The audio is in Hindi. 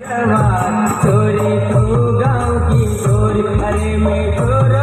छोरी तू गाँव की छोरी अरे मैं छोरा